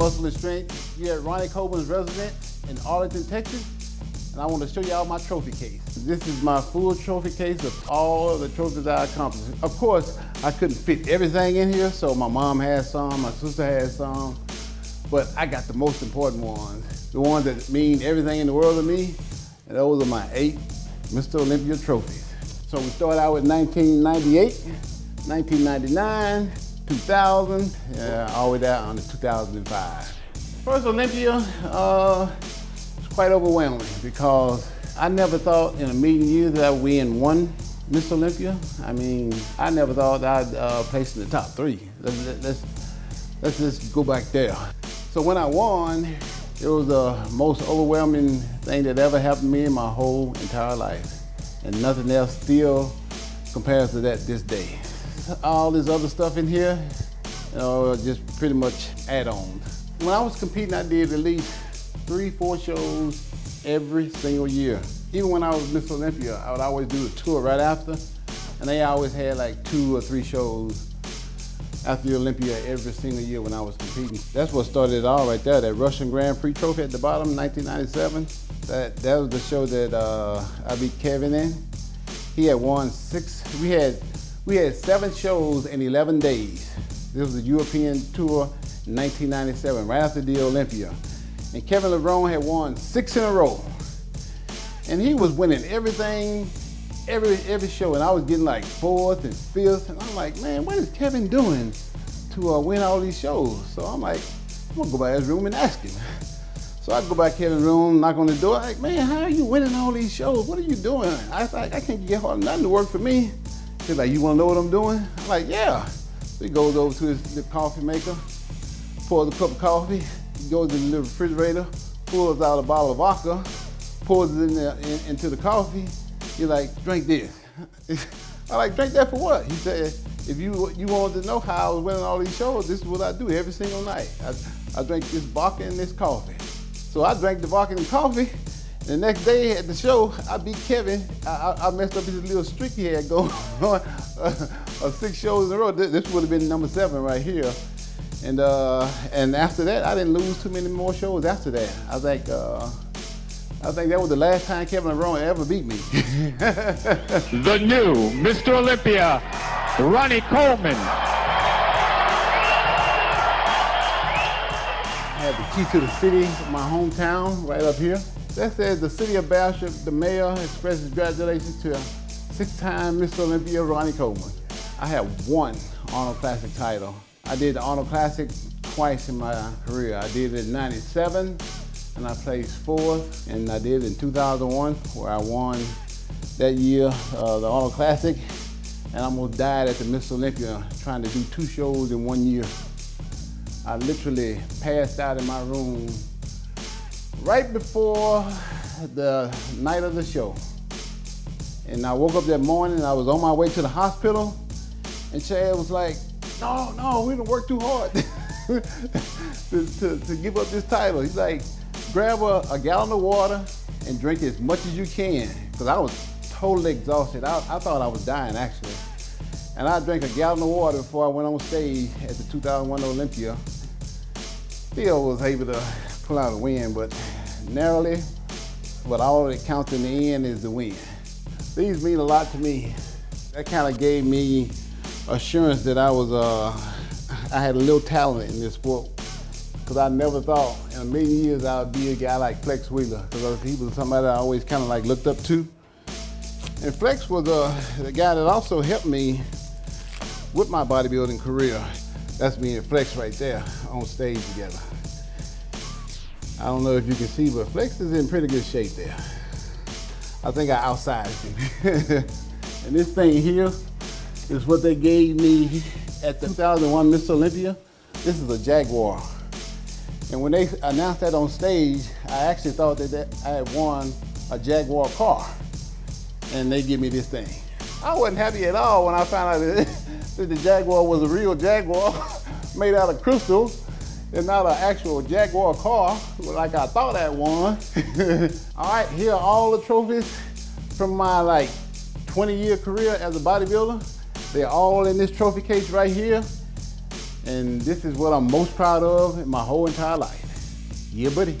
Muscle and Strength here at Ronnie Coleman's residence in Arlington, Texas. And I want to show y'all my trophy case. This is my full trophy case of all the trophies I accomplished. Of course, I couldn't fit everything in here, so my mom has some, my sister has some, but I got the most important ones. The ones that mean everything in the world to me, and those are my eight Mr. Olympia trophies. So we start out with 1998, 1999, 2000, yeah, all the way down to 2005. First Olympia uh, was quite overwhelming because I never thought in a million years that I'd win one Mr. Olympia. I mean, I never thought I'd uh, place in the top three. Let's, let's, let's just go back there. So when I won, it was the most overwhelming thing that ever happened to me in my whole entire life. And nothing else still compares to that this day. All this other stuff in here, you know, just pretty much add-ons. When I was competing, I did at least three, four shows every single year. Even when I was Mr. Olympia, I would always do a tour right after, and they always had like two or three shows after the Olympia every single year when I was competing. That's what started it all right there, that Russian Grand Prix trophy at the bottom, 1997. That, that was the show that uh, I beat Kevin in. He had won six, we had, we had seven shows in 11 days. This was a European tour in 1997, right after the Olympia. And Kevin Levrone had won six in a row. And he was winning everything every every show, and I was getting like fourth and fifth, and I'm like, man, what is Kevin doing to uh, win all these shows? So I'm like, I'm gonna go by his room and ask him. So I go by Kevin's room, knock on the door, like, man, how are you winning all these shows? What are you doing? I like, I can't get hard nothing to work for me. He's like, you wanna know what I'm doing? I'm like, yeah. So he goes over to his the coffee maker, pours a cup of coffee, goes to the refrigerator, pulls out a bottle of vodka, pours it in there, in, into the coffee, He's like, drink this. I like, drink that for what? He said, if you you wanted to know how I was winning all these shows, this is what I do every single night. I, I drink this vodka and this coffee. So I drank the vodka and coffee. The next day at the show, I beat Kevin. I, I messed up his little streak he had going on, uh, six shows in a row. This, this would have been number seven right here. And uh, and after that, I didn't lose too many more shows after that. I think uh, I think that was the last time Kevin Levrone ever beat me. the new Mr. Olympia, Ronnie Coleman. I have the key to the city, my hometown, right up here. That says the city of Bastrop, the mayor expresses congratulations to six-time Mr. Olympia, Ronnie Coleman. I have one Arnold Classic title. I did the Arnold Classic twice in my career. I did it in 97 and I placed fourth, and I did it in 2001 where I won that year uh, the Arnold Classic, and I almost died at the Mr. Olympia trying to do two shows in one year. I literally passed out in my room right before the night of the show. And I woke up that morning, I was on my way to the hospital, and Chad was like, no, no, we didn't work too hard to, to, to give up this title. He's like, grab a, a, gallon of water and drink as much as you can because I was totally exhausted. I, I, thought I was dying actually. And I drank a gallon of water before I went on stage at the 2001 Olympia. Still was able to pull out a win, but narrowly, but all that counts in the end is the win. These mean a lot to me. That kind of gave me assurance that I was, uh, I had a little talent in this sport because I never thought in a million years I would be a guy like Flex Wheeler because he was somebody I always kind of like looked up to. And Flex was uh, the guy that also helped me with my bodybuilding career. That's me and Flex right there on stage together. I don't know if you can see, but Flex is in pretty good shape there. I think I outsized him. and this thing here is what they gave me at the 2001 Mr. Olympia. This is a Jaguar. And when they announced that on stage, I actually thought that I had won a Jaguar car. And they give me this thing. I wasn't happy at all when I found out that, the Jaguar was a real Jaguar made out of crystals and not an actual Jaguar car like I thought I won. all right, here are all the trophies from my like 20 year career as a bodybuilder. They're all in this trophy case right here. And this is what I'm most proud of in my whole entire life. Yeah, buddy.